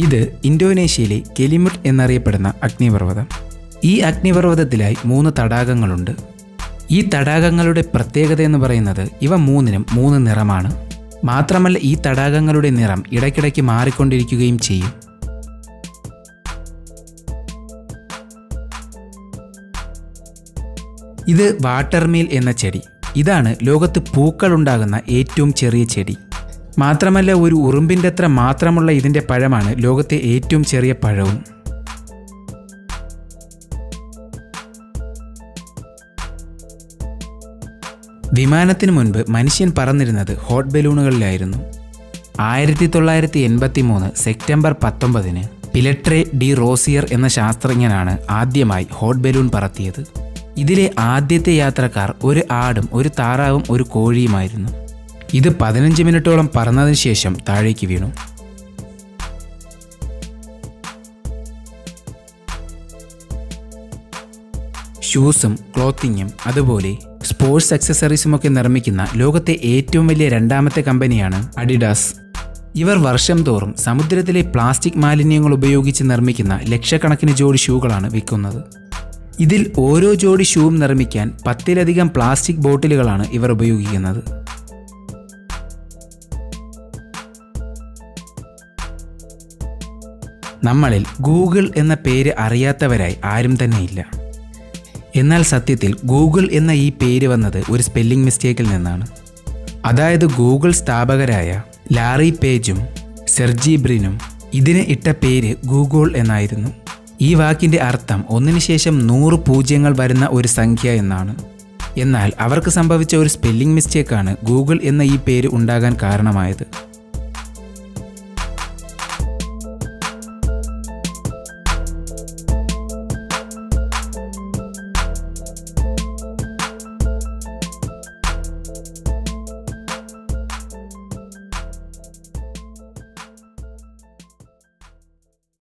ഇത് ഇന്തോനേഷ്യയിലെ കെലിമുട്ട് എന്നറിയപ്പെടുന്ന അഗ്നിപർവതം. ഈ അഗ്നിപർവതത്തിലായി മൂന്ന് തടാകങ്ങളുണ്ട്. ഈ തടാകങ്ങളുടെ പ്രത്യേകത എന്ന് പറയുന്നത് ഇവ മൂന്നിനും മൂന്ന് നിറമാണ്. മാത്രമല്ല ഈ തടാകങ്ങളുടെ നിറം ഇടയ്ക്കിടയ്ക്ക് മാറിക്കൊണ്ടിരിക്കുകയും ചെയ്യും. ഇത് വാട്ടർമീൽ എന്ന ചെടി. ഇതാണ് ലോകത്ത് പൂക്കളുണ്ടാകുന്ന ഏറ്റവും ചെറിയ ചെടി. മാത്രമല്ല ഒരു ഉറുമ്പിന്റെ അത്ര മാത്രമുള്ള ഇതിന്റെ പഴമാണ് ലോകത്തെ ഏറ്റവും ചെറിയ പഴവും. വിമാനത്തിന് മുൻപ് മനുഷ്യൻ പറന്നിരുന്നത് ഹോട്ട് ബലൂണുകളിലായിരുന്നു. ആയിരത്തി തൊള്ളായിരത്തി എൺപത്തി മൂന്ന് സെപ്റ്റംബർ പത്തൊമ്പതിന് പിലട്രെ ഡി റോസിയർ എന്ന ശാസ്ത്രജ്ഞനാണ് ആദ്യമായി ഹോട്ട് ബലൂൺ പറത്തിയത്. ഇതിലെ ആദ്യത്തെ യാത്രക്കാർ ഒരു ആടും ഒരു താറാവും ഒരു കോഴിയുമായിരുന്നു. ഇത് പതിനഞ്ച് മിനിറ്റോളം പറന്നതിന് ശേഷം താഴേക്ക് വീണു. ഷൂസും ക്ലോത്തിങ്ങും അതുപോലെ സ്പോർട്സ് അക്സസറീസും ഒക്കെ നിർമ്മിക്കുന്ന ലോകത്തെ ഏറ്റവും വലിയ രണ്ടാമത്തെ കമ്പനിയാണ് അഡിഡാസ്. ഇവർ വർഷം തോറും സമുദ്രത്തിലെ പ്ലാസ്റ്റിക് മാലിന്യങ്ങൾ ഉപയോഗിച്ച് നിർമ്മിക്കുന്ന ലക്ഷക്കണക്കിന് ജോഡി ഷൂകളാണ് വിൽക്കുന്നത്. ഇതിൽ ഓരോ ജോഡി ഷൂവും നിർമ്മിക്കാൻ പത്തിലധികം പ്ലാസ്റ്റിക് ബോട്ടിലുകളാണ് ഇവർ ഉപയോഗിക്കുന്നത്. നമ്മളിൽ ഗൂഗിൾ എന്ന പേര് അറിയാത്തവരായി ആരും തന്നെയില്ല. എന്നാൽ സത്യത്തിൽ ഗൂഗിൾ എന്ന ഈ പേര് വന്നത് ഒരു സ്പെല്ലിംഗ് മിസ്റ്റേക്കിൽ നിന്നാണ്. അതായത് ഗൂഗിൾ സ്ഥാപകരായ ലാറി പേജും സെർജി ബ്രിനും ഇതിന് ഇട്ട പേര് ഗൂഗിൾ എന്നായിരുന്നു. ഈ വാക്കിന്റെ അർത്ഥം ഒന്നിനു ശേഷം നൂറ് പൂജ്യങ്ങൾ വരുന്ന ഒരു സംഖ്യ എന്നാണ്. എന്നാൽ അവർക്ക് സംഭവിച്ച ഒരു സ്പെല്ലിംഗ് മിസ്റ്റേക്കാണ് ഗൂഗിൾ എന്ന ഈ പേര് ഉണ്ടാകാൻ കാരണമായത്.